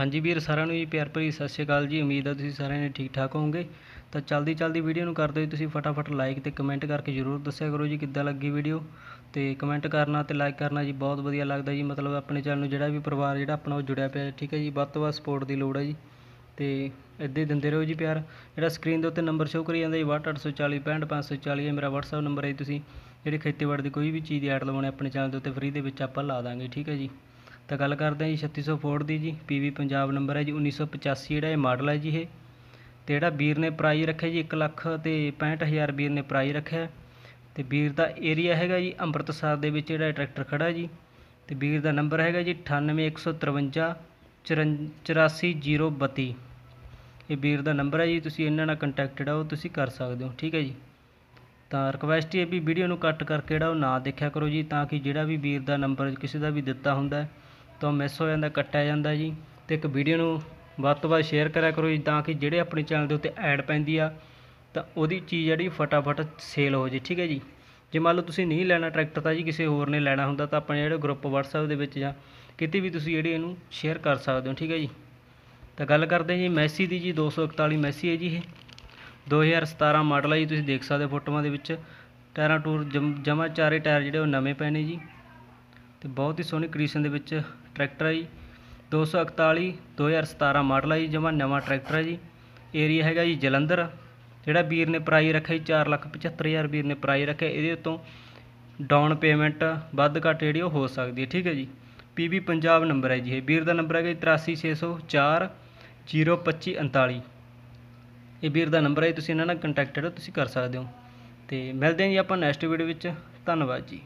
ਹਾਂਜੀ ਵੀਰ, ਸਾਰਿਆਂ ਨੂੰ ਜੀ ਪਿਆਰ ਭਰੀ ਸਤਿ ਸ਼੍ਰੀ ਅਕਾਲ ਜੀ। ਉਮੀਦ ਹੈ ਤੁਸੀਂ ਸਾਰਿਆਂ ਨੇ ਠੀਕ ਠਾਕ ਹੋਵੋਗੇ। ਤਾਂ ਚਲਦੀ ਚਲਦੀ ਵੀਡੀਓ ਨੂੰ ਕਰ ਦਿਓ ਜੀ ਤੁਸੀਂ ਫਟਾਫਟ ਲਾਈਕ ਤੇ ਕਮੈਂਟ ਕਰਕੇ ਜਰੂਰ ਦੱਸਿਆ ਕਰੋ ਜੀ ਕਿੱਦਾਂ ਲੱਗੀ ਵੀਡੀਓ। ਤੇ ਕਮੈਂਟ ਕਰਨਾ ਤੇ ਲਾਈਕ ਕਰਨਾ ਜੀ ਬਹੁਤ ਵਧੀਆ ਲੱਗਦਾ ਜੀ। ਮਤਲਬ ਆਪਣੇ ਚੈਨਲ ਨੂੰ ਜਿਹੜਾ ਵੀ ਪਰਿਵਾਰ ਜਿਹੜਾ ਆਪਣਾ ਉਹ ਜੁੜਿਆ ਪਿਆ ਠੀਕ ਹੈ ਜੀ। ਵੱਧ ਤੋਂ ਵੱਧ ਸਪੋਰਟ ਦੀ ਲੋੜ ਹੈ ਜੀ। ਤੇ ਇੱਦਾਂ ਹੀ ਦਿੰਦੇ ਰਹੋ ਜੀ ਪਿਆਰ। ਜਿਹੜਾ ਸਕਰੀਨ ਦੇ ਉੱਤੇ ਨੰਬਰ ਸ਼ੋ ਕਰੀ ਜਾਂਦਾ ਜੀ 6840 65540 ਇਹ ਮੇਰਾ WhatsApp ਨੰਬਰ ਹੈ ਜੀ। ਤੁਸੀਂ ਜਿਹੜੇ ਖੇਤੀਬਾੜੀ ਦੀ ਕੋਈ ਵੀ ਚੀਜ਼ ਦੀ ਐਡ ਲਵਾਉਣੀ ਆਪਣੇ ਚੈਨਲ ਦੇ ਉੱਤੇ ਫ੍ਰੀ ਦੇ ਵਿੱਚ ਆਪਾਂ ਲਾ ਦਾਂਗੇ, ਠੀਕ ਹੈ ਜੀ। ਤਾਂ ਗੱਲ ਕਰਦੇ ਹਾਂ ਜੀ 3600 ਫੋਰਡ ਦੀ ਜੀ ਪੀਵੀ ਪੰਜਾਬ ਨੰਬਰ ਹੈ ਜੀ 1985 ਜਿਹੜਾ ਇਹ ਮਾਡਲ ਹੈ ਜੀ ਇਹ। ਤੇ ਜਿਹੜਾ ਵੀਰ ਨੇ ਪ੍ਰਾਈਜ਼ ਰੱਖਿਆ ਜੀ 1 ਲੱਖ ਤੇ 65000 ਵੀਰ ਨੇ ਪ੍ਰਾਈਜ਼ ਰੱਖਿਆ। ਤੇ ਵੀਰ ਦਾ ਏਰੀਆ ਹੈਗਾ ਜੀ ਅੰਮ੍ਰਿਤਸਰ ਦੇ ਵਿੱਚ ਜਿਹੜਾ ਟਰੈਕਟਰ ਖੜਾ ਜੀ। ਤੇ ਵੀਰ ਦਾ ਨੰਬਰ ਹੈਗਾ ਜੀ 98153 84032 ਇਹ ਵੀਰ ਦਾ ਨੰਬਰ ਹੈ ਜੀ, ਤੁਸੀਂ ਇਹਨਾਂ ਨਾਲ ਕੰਟੈਕਟ ਜਿਹੜਾ ਉਹ ਤੁਸੀਂ ਕਰ ਸਕਦੇ ਹੋ, ਠੀਕ ਹੈ ਜੀ। ਤਾਂ ਰਿਕਵੈਸਟ ਇਹ ਹੈ ਵੀ ਵੀਡੀਓ ਨੂੰ ਕੱਟ ਕਰਕੇ ਜਿਹੜਾ ਉਹ ਨਾ ਦੇਖਿਆ ਕਰੋ ਜੀ, ਤਾਂ ਕਿ ਜਿਹੜਾ ਵੀ ਵੀਰ ਦਾ ਨੰਬਰ ਕਿਸੇ ਦਾ ਵੀ ਦਿੱਤਾ ਹੁੰਦਾ ਤਾਂ ਮਿਸ ਹੋ ਜਾਂਦਾ, ਕੱਟਿਆ ਜਾਂਦਾ ਜੀ। ਅਤੇ ਇੱਕ ਵੀਡੀਓ ਨੂੰ ਵੱਧ ਤੋਂ ਵੱਧ ਸ਼ੇਅਰ ਕਰਿਆ ਕਰੋ ਜੀ, ਤਾਂ ਕਿ ਜਿਹੜੇ ਆਪਣੇ ਚੈਨਲ ਦੇ ਉੱਤੇ ਐਡ ਪੈਂਦੀ ਆ, ਤਾਂ ਉਹਦੀ ਚੀਜ਼ ਜਿਹੜੀ ਫਟਾਫਟ ਸੇਲ ਹੋ ਜੇ, ਠੀਕ ਹੈ ਜੀ। ਜੇ ਮੰਨ ਲਓ ਤੁਸੀਂ ਨਹੀਂ ਲੈਣਾ ਟਰੈਕਟਰ ਤਾਂ ਜੀ ਕਿਸੇ ਹੋਰ ਨੇ ਲੈਣਾ ਹੁੰਦਾ, ਤਾਂ ਆਪਣੇ ਜਿਹੜੇ ਗਰੁੱਪ WhatsApp ਦੇ ਵਿੱਚ ਜਾਂ ਕਿਤੇ ਵੀ ਤੁਸੀਂ ਜਿਹੜੀ ਇਹਨੂੰ ਸ਼ੇਅਰ ਕਰ ਸਕਦੇ ਹੋ, ਠੀਕ ਹੈ ਜੀ। ਤਾਂ ਗੱਲ ਕਰਦੇ ਹਾਂ ਜੀ ਮੈਸੀ ਦੀ ਜੀ 241 ਮੈਸੀ ਹੈ ਜੀ ਇਹ। 2017 ਮਾਡਲ ਹੈ ਜੀ, ਤੁਸੀਂ ਦੇਖ ਸਕਦੇ ਹੋ ਫੋਟੋਆਂ ਦੇ ਵਿੱਚ। ਟਾਇਰਾਂ ਟੂਰ ਜਮਾ ਚਾਰੇ ਟਾਇਰ ਜਿਹੜੇ ਉਹ ਨਵੇਂ ਪਏ ਨੇ ਜੀ। ਤੇ ਬਹੁਤ ਹੀ ਸੋਹਣੀ ਕੰਡੀਸ਼ਨ ਦੇ ਵਿੱਚ ਟਰੈਕਟਰ ਹੈ ਜੀ। 241 2017 ਮਾਡਲ ਹੈ ਜੀ ਜਮਾ ਨਵਾਂ ਟਰੈਕਟਰ ਹੈ ਜੀ। ਏਰੀਆ ਹੈਗਾ ਜੀ ਜਲੰਧਰ। ਜਿਹੜਾ ਵੀਰ ਨੇ ਪ੍ਰਾਈਸ ਰੱਖਿਆ ਜੀ 475000 ਵੀਰ ਨੇ ਪ੍ਰਾਈਸ ਰੱਖਿਆ ਇਹਦੇ ਉੱਤੋਂ ਡਾਊਨ ਪੇਮੈਂਟ ਵੱਧ ਘੱਟ ਜਿਹੜੀ ਉਹ ਹੋ ਸਕਦੀ ਹੈ ਠੀਕ ਹੈ ਜੀ। ਪੀਬੀ ਪੰਜਾਬ ਨੰਬਰ ਹੈ ਜੀ ਇਹ। ਵੀਰ ਦਾ ਨੰਬਰ ਹੈਗਾ ਜੀ 83604 02539 ਇਹ ਵੀਰ ਦਾ ਨੰਬਰ ਹੈ ਜੀ, ਤੁਸੀਂ ਇਹਨਾਂ ਨਾਲ ਕੰਟੈਕਟ ਜਿਹੜਾ ਤੁਸੀਂ ਕਰ ਸਕਦੇ ਹੋ। ਤੇ ਮਿਲਦੇ ਹਾਂ ਜੀ ਆਪਾਂ ਨੈਕਸਟ ਵੀਡੀਓ ਵਿੱਚ। ਧੰਨਵਾਦ ਜੀ।